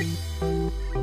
うん。